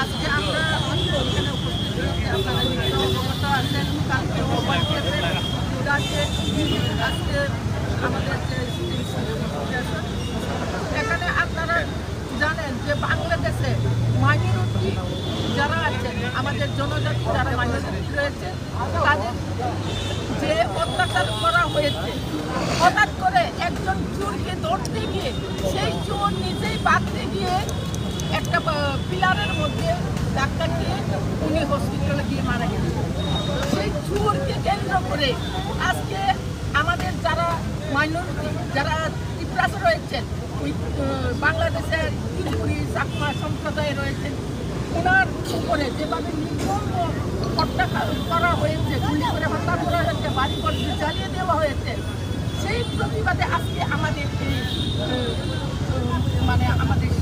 আজকে আমরা এখানে এখানে আপনারা জানেন যে বাংলাদেশে মাইনরিটি যারা আছেন আমাদের জনজাতি যারা রয়েছে যে অত্যাচার করা হয়েছে, হঠাৎ করে একজন চোরকে ধরতে গিয়ে সেই চোর নিজেই বাঁধতে গিয়ে একটা পিলারের মধ্যে ধাক্কা দিয়ে উনি হসপিটালে গিয়ে মারা গেছেন সেই চুরকে কেন্দ্র করে আজকে আমাদের যারা মাইনরিটি যারা ত্রিপুরাতে রয়েছেন বাংলাদেশের ত্রিপুরি চাকমা সম্প্রদায়ে রয়েছেন, ওনার উপরে যেভাবে নির্মম হত্যা করা হয়েছে, গুলি করে হত্যা করা হয়েছে, বাড়ি জ্বালিয়ে দেওয়া হয়েছে, সেই প্রতিবাদে আজকে আমাদের Ano yung manayang?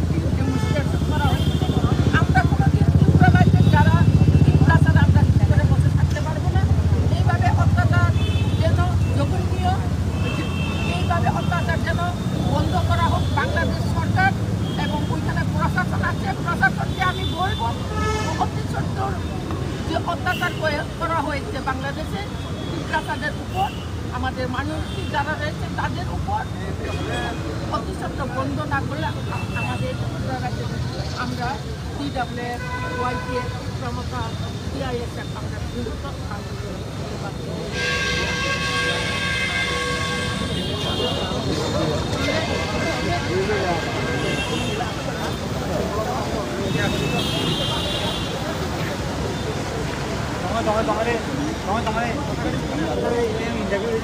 বন্ধ না করলে আ- আমাদের ত্রিপুরা রাজ্যে আমরা সিডাব্লিউ ওয়াইপিএ প্রমতা সিআইএস আমরা বিরত আন্দোলন করতে পারবো। and the Garus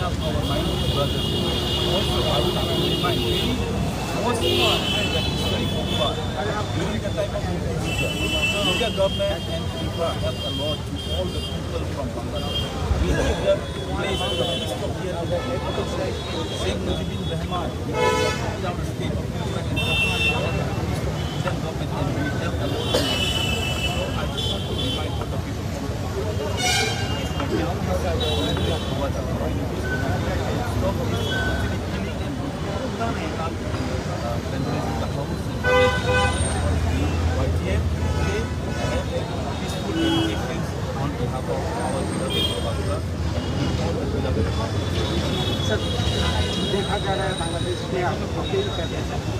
up our minority brothers. Also, I would like to remind very most important that is very popular. During the time of India, India government and Tripura helped a lot to all the people from Bangladesh. We give them place to the peace of here Sheikh Mujibur Rahman, down the state of Tripura and Indian government and we helped a lot. So I just want to remind the people and and vandalism the देखा जा रहा है बांग्लादेश में आप appeal कर रहे हैं।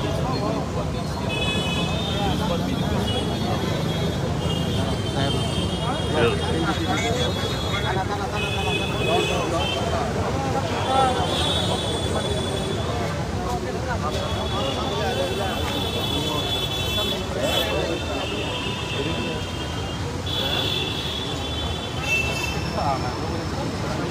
Amen.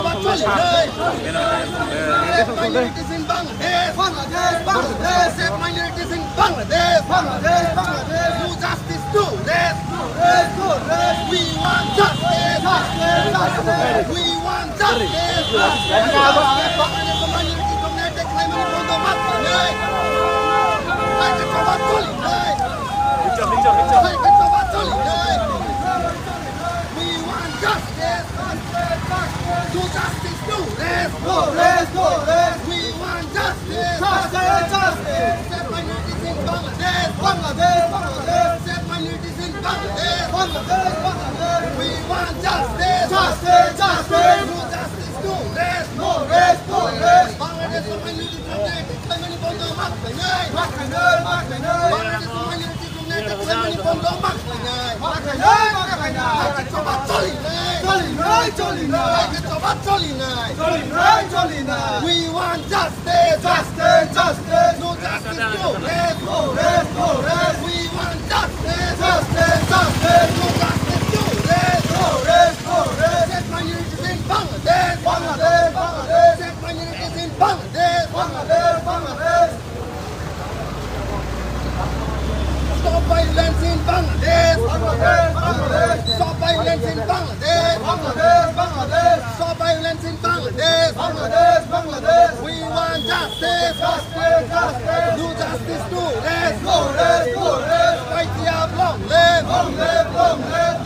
Bangladesh, minorities in Bangladesh, justice we want justice, we justice, Let's go, let's go, let's. We want justice, justice, justice. Set minorities in Bangladesh, Bangladesh, Bangladesh. Set minorities in Bangladesh, Bangladesh, Bangladesh. We want justice, justice, justice. No justice, no rest, no rest, no rest. Bangladesh for minorities protect. Claiming for the Makhlenai, Makhlenai, Bangladesh for minorities protect. Claiming for the Makhlenai, Makhlenai, মাত্রায় নাই আগে চবা চলি নাই আগে চবা চলি নাই We want justice! No justice, no rest! We want justice! No justice, no rest! Set minorities in Bangladesh! Set minorities in Bangladesh! Stop violence in Bangladesh! Stop violence in Bangladesh! Stop violence in Bangladesh! We want justice! No justice, no rest! Fight the up, long live!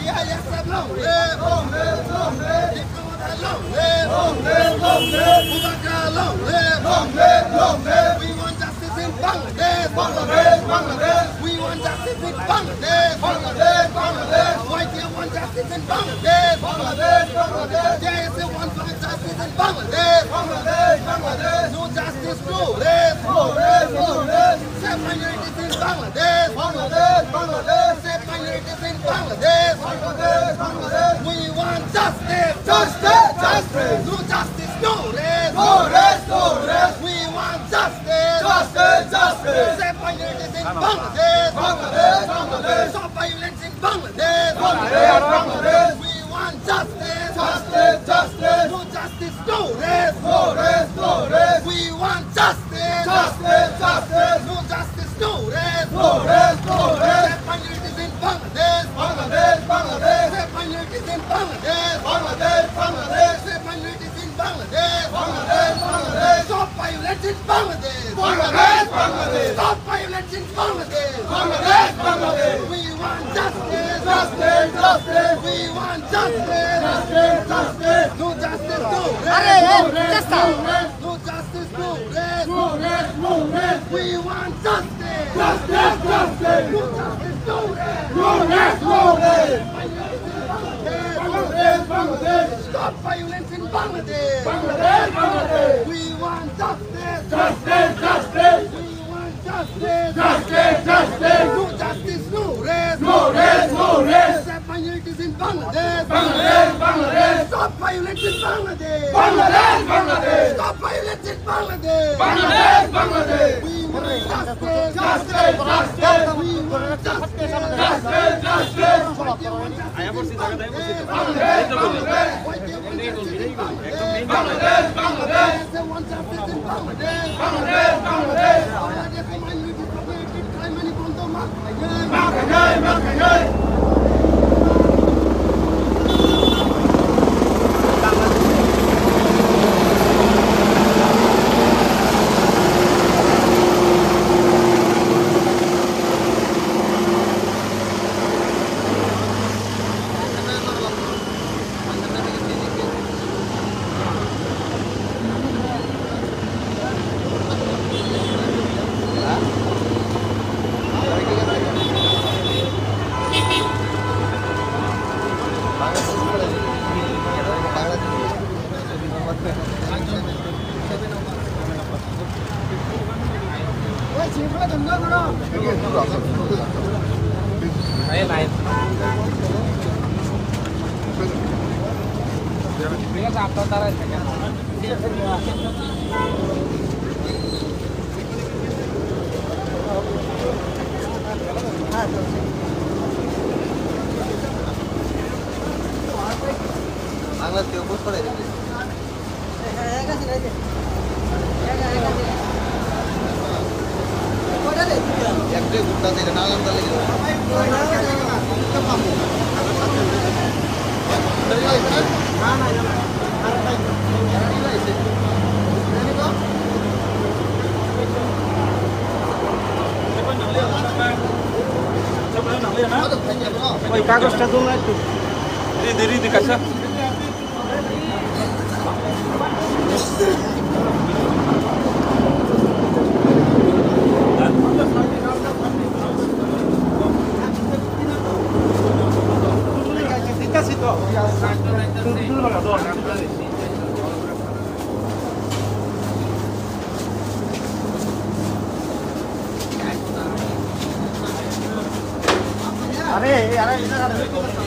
The ISF, long live! The Kamada, long live! Boubacar, long live! We want justice in Bangladesh! Bangladesh, We want justice in Bangladesh! White here want justice in Bangladesh! JSA want justice in Bangladesh! Bangladesh, No justice, no rest! Save minorities in Bangladesh! Save minorities in Bangladesh! We want justice, justice, justice! No justice, no rest! We want justice! Save minorities in Bangladesh! Bangladesh, Bangladesh! Stop violence in Bangladesh! Bangladesh, Bangladesh! We want justice! Justice, justice! No justice, no rest! We want justice! Justice, justice! No justice, no rest! Save minorities in Bangladesh! Save minorities in Bangladesh! Save minorities in Bangladesh! Stop violence in Bangladesh! Bangladesh, Stop violence in Bangladesh! Bangladesh, We want justice! Justice, justice! We want justice! No justice, no rest! No no justice, no rest! We want justice! Justice, justice! No justice, no rest! Stop violence in Bangladesh! We justice! Justice! Justice! Do you justice? Justice! Justice! No justice, no rest! No rest! No! my unit is in Bangladesh. Bangladesh, Bangladesh. Stop violence in Bangladesh. Bangladesh, Bangladesh. Stop violence in Bangladesh. Bangladesh, Bangladesh. We want justice, justice, justice. We want justice, justice, justice. Bangladesh, Bangladesh. Bangladesh, Bangladesh. They want justice in Bangladesh. Bangladesh, Bangladesh. Bangladesh, my unit is in Bangladesh. Bangladesh, Bangladesh. 来，你看他的。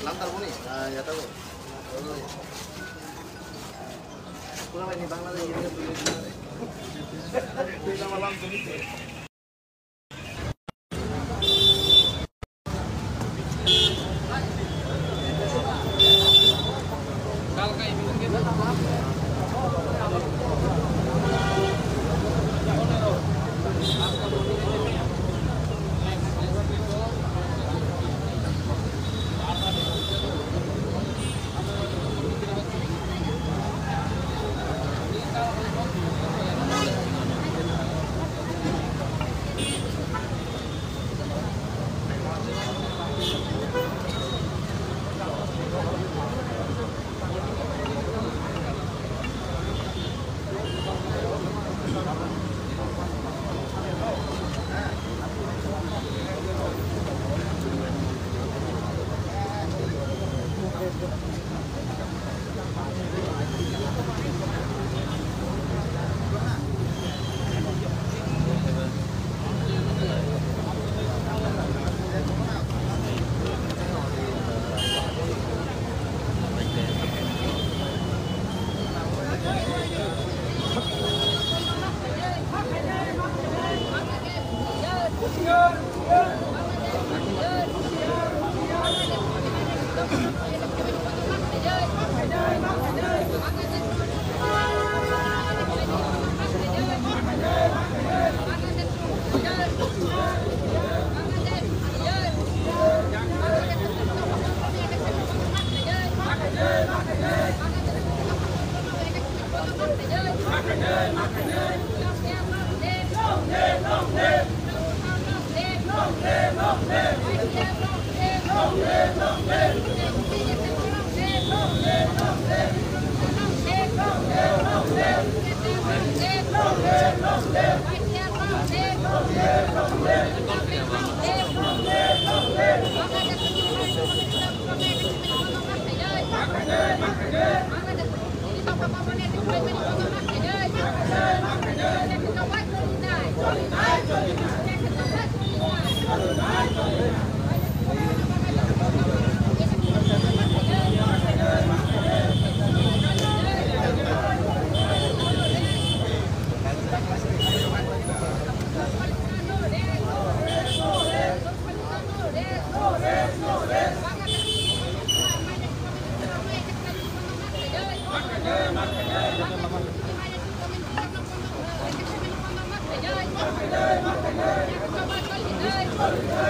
Lantar muni, nah, ya tahu. Ini bang lagi. Kita malam ini. 전 গো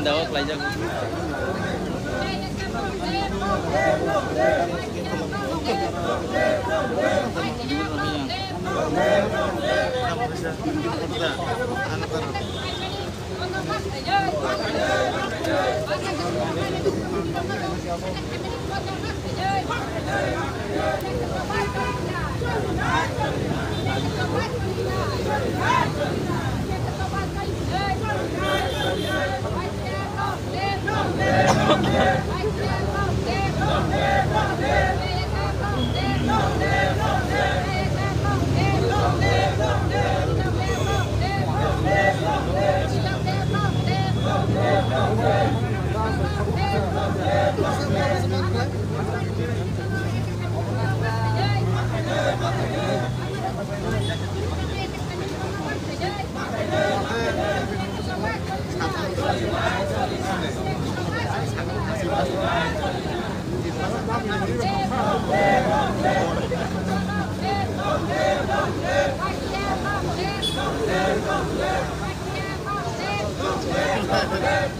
जिंदाबाद लाइजा Yeah. Let's go.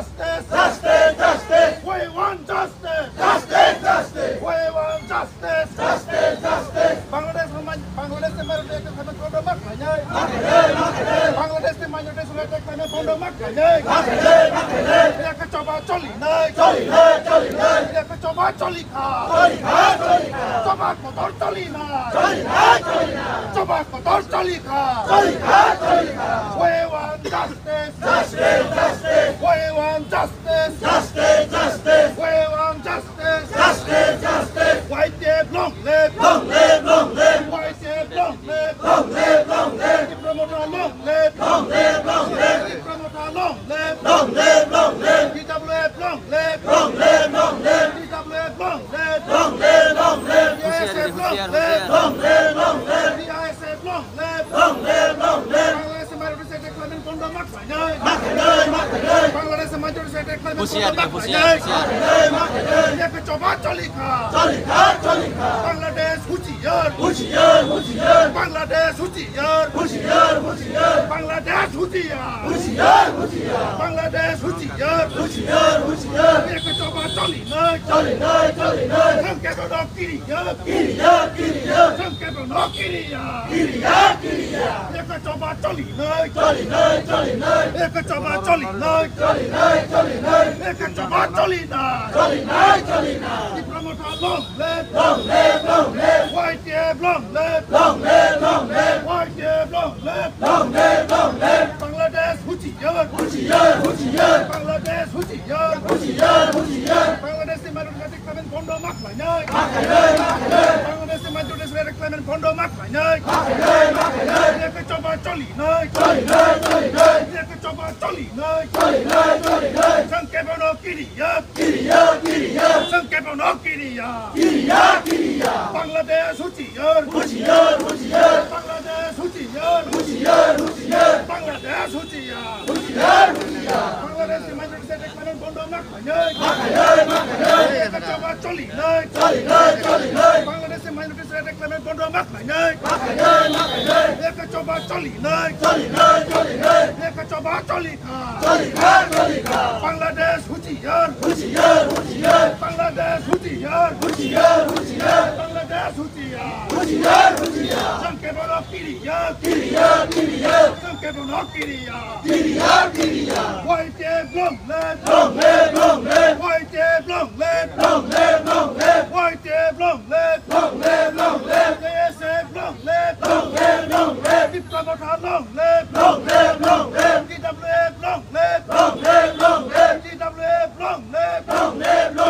want জামাত চলি না। চলি না চলি না। কি প্রমোটা long. Live long live long. Live white live long live long live long live white live long live long live long live Bangladesh হুজিয়ার হুজিয়ার হুজিয়ার বাংলাদেশ হুজিয়ার হুজিয়ার হুজিয়ার বাংলাদেশ মানুষ কাছে খাবেন বন্ধ মাখলাই নাই। মাখলাই নাই মাখলাই বাংলাদেশ মানুষ কাছে খাবেন বন্ধ মাখলাই নাই। মাখলাই মাখলাই একে চবা চলি নাই। চলি নাই চলি নাই। একে চবা চলি নাই। চলি নাই চলি নাই। কিরিয়া কিরিয়া কিরিয়া সংক্ষেপে ন কিরিয়া কিরিয়া কিরিয়া বাংলাদেশ হুচিয়ার হুচিয়ার হুচিয়ার বাংলাদেশ হুচিয়ার হুচিয়ার হুচিয়ার বাংলাদেশ হুচিয়ার হুচিয়ার হুচিয়ার বাংলাদেশ ইমার্জেন্সি টেকমেন্ট বন্ধ না খায় না খায় না খায় যাওয়া হ্যাঁ। চলি। নাই চলি। নাই চলি নাই। বাংলাদেশে মাইনরিটিসরা দেখলামে বন্ধ মাত নাই নাই। লেখা চবা চলি নাই। চলি নাই চলি নাই। লেখা চবা চলি চলি নাই চলি বাংলাদেশ হুজিয়ার হুজিয়ার হুজিয়ার বাংলাদেশ হুজিয়ার হুজিয়ার হুজিয়ার বাংলাদেশ হুজিয়ার হুজিয়ার হুজিয়ার সংকে বড় পিরিয়া পিরিয়া পিরিয়া। সংকে বড় পিরিয়া। পিরিয়া পিরিয়া। হোয়াইট ব্লং লেড ব্লং লেড ব্লং লেড হোয়াইট ব্লং লেড long live long live white yeah long live long live long live white yeah long live long live long live JSF long live long live long live Tipra Motha long live long live long live TWF long live long live long live TWF long live long live long live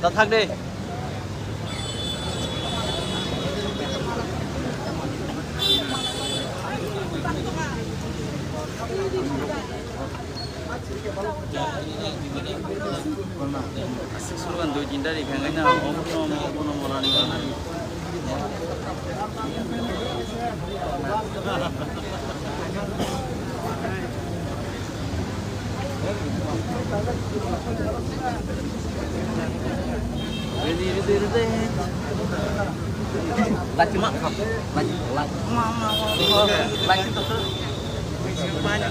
Tao thăng đi. lagi laci mak lagi, lagi, mama lagi banyak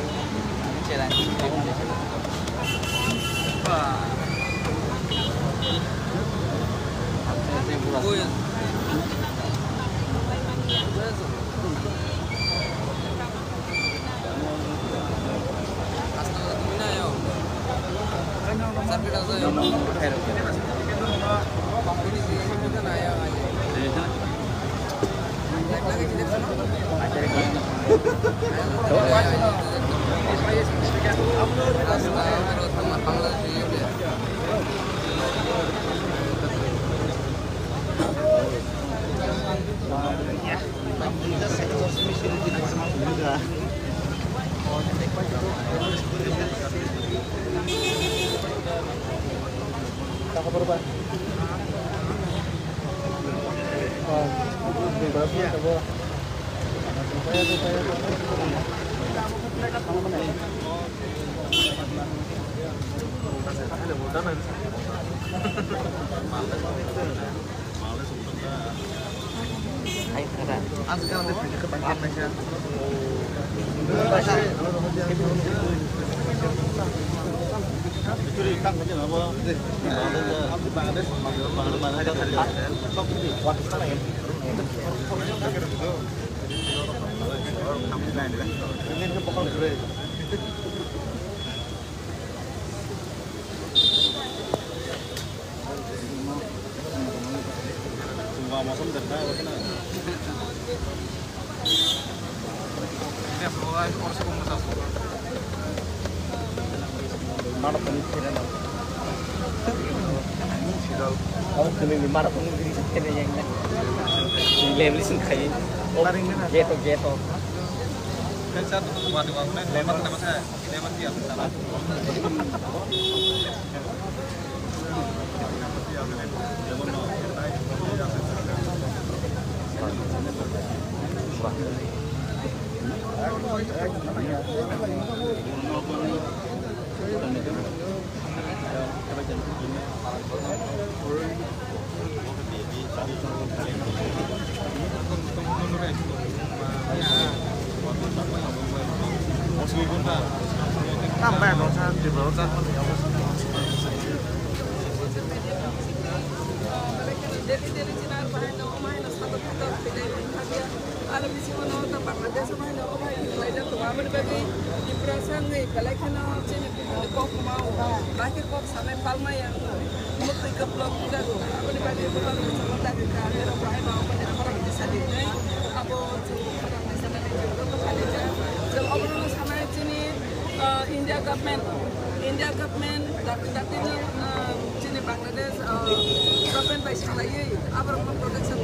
Come on. আজকে আমাদের ফিল্ডে পাঠান মেশা বাংলাদেশ বাংলাদেশ നമുക്ക് വേണ്ടത് നിങ്ങൾക്ക് sendiri yang lain. Ini sih singkai. Geto geto dan lewat lewat. tambah dong saya di. government, India government, that that is, uh, Bangladesh uh, government by Sri Lanka, our protection.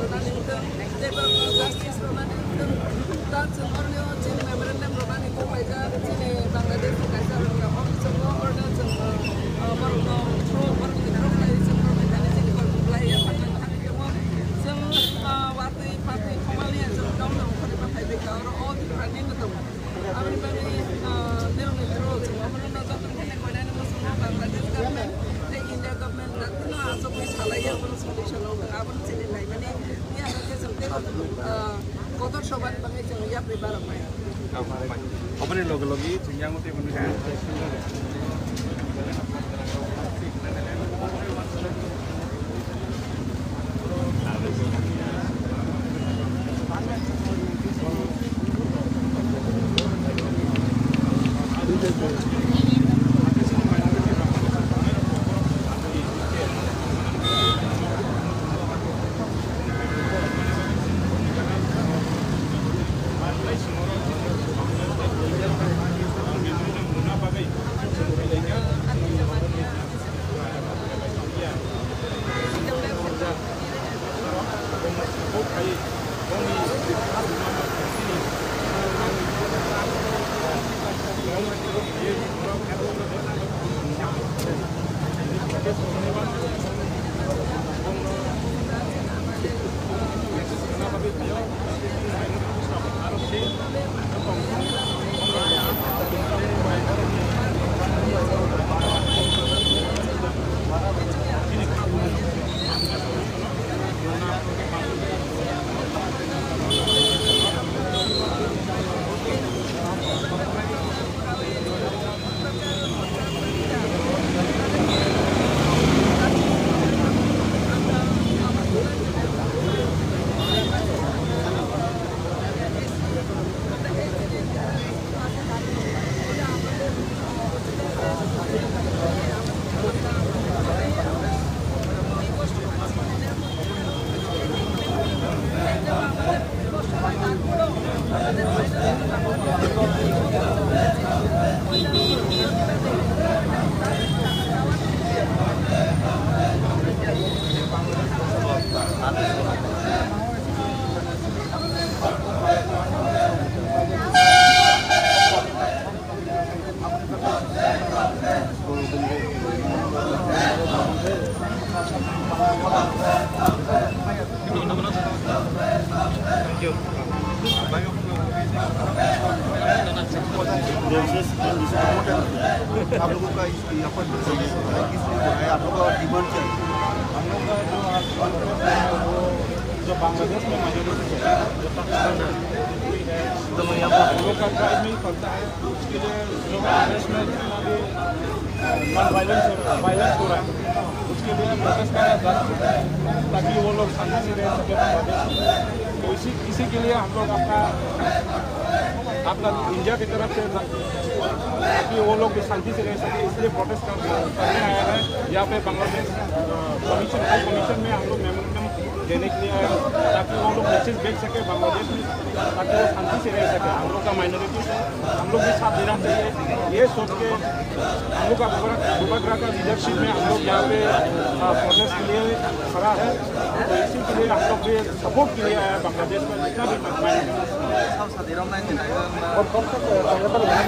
हम लोग अपना अपना इंडिया की तरफ़ से ताकि वो लोग शांति से रह सके, इसलिए प्रोटेस्ट करने आया है। यहाँ पे बांग्लादेश कमीशन कमीशन में हम लोग मेमोरेंडम देने के लिए आए ताकि वो लोग मैसेज भेज सके बांग्लादेश में ताकि वो शांति से रह सके। हम लोग का माइनॉरिटी है हम लोग भी साथ देना चाहिए। ये सोच के हम लोग का दुबग्रा का लीडरशिप में हम लोग यहाँ पे प्रोटेस्ट के लिए खड़ा है। तो इसी के लिए हम लोग भी सपोर्ट के लिए आया है बांग्लादेश में जितना भी और कौन सा संगठन है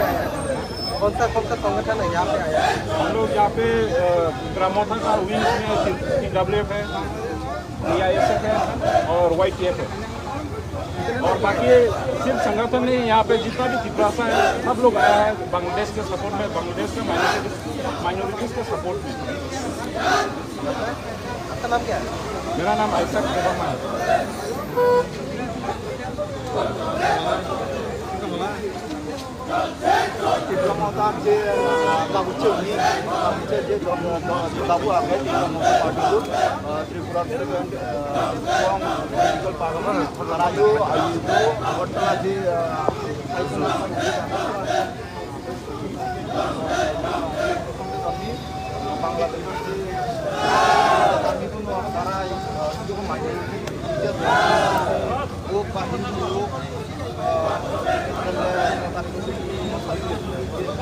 कौन सा कौन सा संगठन है यहाँ पे आया? हम लोग यहाँ पे ग्रामोथा का विंग में टी डब्ल्यू एफ़ है। आई है और वाई टी एफ़ है और बाकी सिर्फ़ संगठन नहीं यहाँ पे जितना भी जिज्ञासा है सब लोग आया है बांग्लादेश के सपोर्ट में बांग्लादेश के माइनॉरिटीज माइनॉरिटीज़ के सपोर्ट में। आपका नाम क्या है? मेरा नाम ऐसा ओबामा है। nanti di dalam itu kami pun para itu kemarin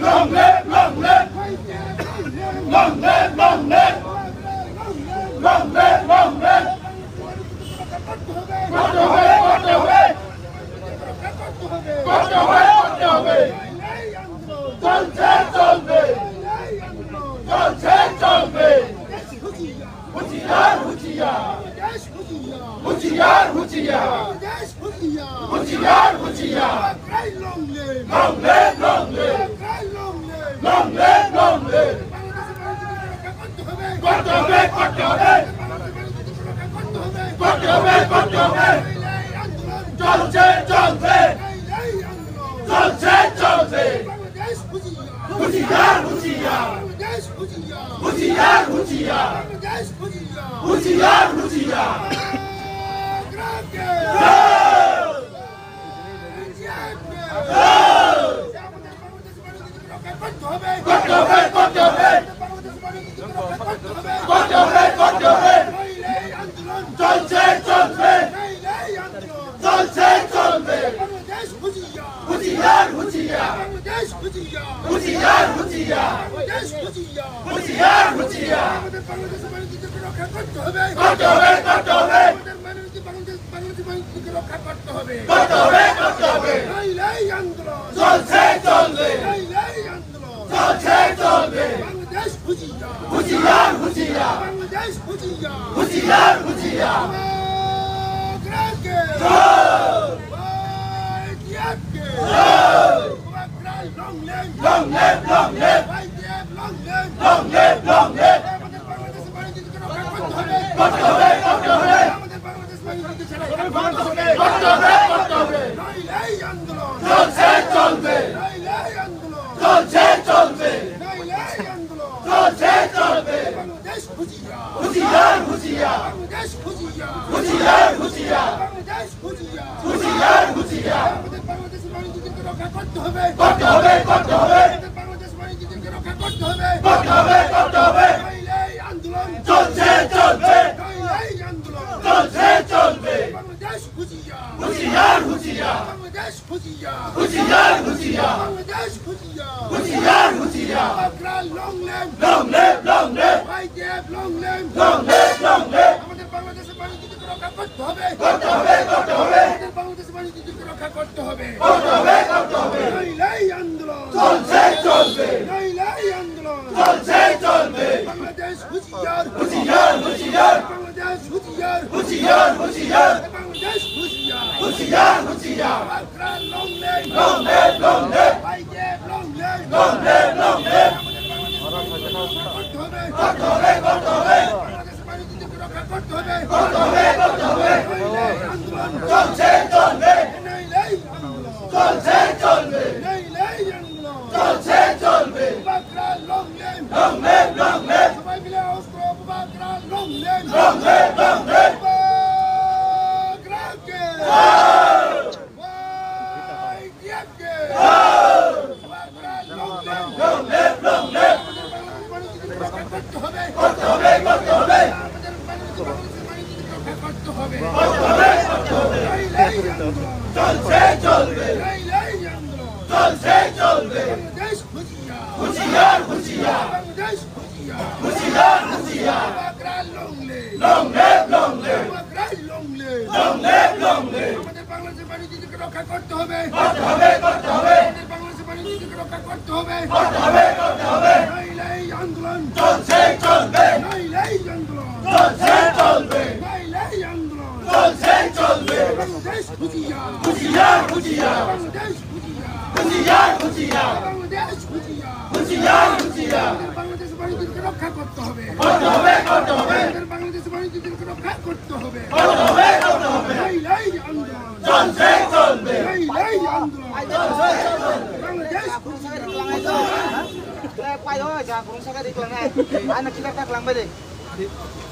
Long live! হুঁশিয়ার হুঁশিয়ার হুঁশিয়ার হুঁশিয়ার করতে হবে করতে হবে করতে হবে করতে হবে চলছে চলবে চলছে চলবে হুঁশিয়ার হুঁশিয়ার হুঁশিয়ার হুঁশিয়ার হুঁশিয়ার হুঁশিয়ার আমাদের করতে হবে। করতে হবে করতে হবে। আমাদের বাংলাদেশ বাংলাদেশে রক্ষা করতে হবে। করতে করতে হবে। লাই লাই আন্দোলন। চলছে চলবে। লাই লাই আন্দোলন। চলছে চলবে। বাংলাদেশ হুঁশিয়ার হুঁশিয়ার হুঁশিয়ার বাংলাদেশ হুঁশিয়ার হুঁশিয়ার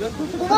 연투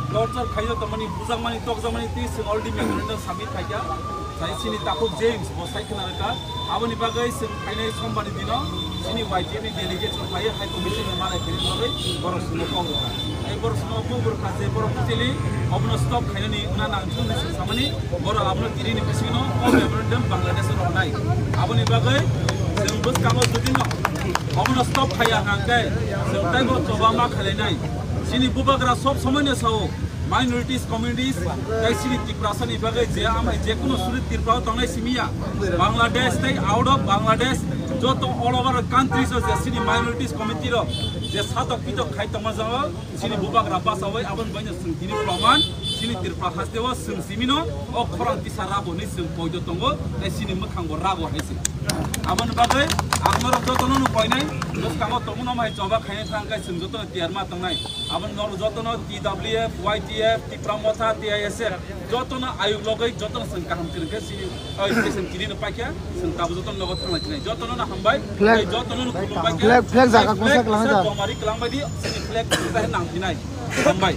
দৰজাৰ খাইও তো তাৰমানে বুঝামানি তকজামানি তিস অলরেডি মেগ্রেন্ডার সামি থাকিয়া যাই চিনি তাকো জেমস বসাই কিনা রেকা আবনি বাগাই সিন খাইনাই সোমবারি দিন চিনি ওয়াইজেমি ডেলিগেট সবাই হাই কমিশন মানে কেন হবে বড় সুন্দর কম এই বড় সুন্দর কম বড় কাছে বড় কুটিলি অবন স্টপ খাইনি উনা নাঞ্জু সামনি বড় আপন তিরি নি ও মেমোরেন্ডাম বাংলাদেশের অনাই আবনি বাগাই সিম্বস কাগজ দিন অবন স্টপ খাইয়া হাঁকে সেটাই গো তোবা মা খালে নাই जिन बुबाग सब समय माइनोरिटीज कम्यूनिटीज तैसी त्रिपुरासन इगे जे आम जेको सुरी त्रिपुरा तंगे सिमिया बांग्लादेश तई आउट अफ बांग्लादेश जो तो all over countries J C minorities committee जे सदक पीतक खाइ तमजा सी बुबाग रब्बा सब आबन बन सुनि प्रमान सी त्रिपुरा हास्ते सिमिनो और खरंग तीसा राबो नहीं सौ पैदो तंग सिंह मखांग राबो हाई আমন বাকে আমর যতন উপায় নাই। কাম তমু নমাই জবা খাই থাকাই সঙ্গ তো তিয়ার মাতং নাই। আমন নর যতন T W F Y T F T Pramatha T I S F যতন আয়োগ লগাই যতন সংখ্যা হাম কিনে সিং কিনে নাইকা সংখ্যা যতন লগত থাকাই নাই। যতন না হামবাই যতন বমারি কলামবাই ফ্লেগ নাম কিনাই হামবাই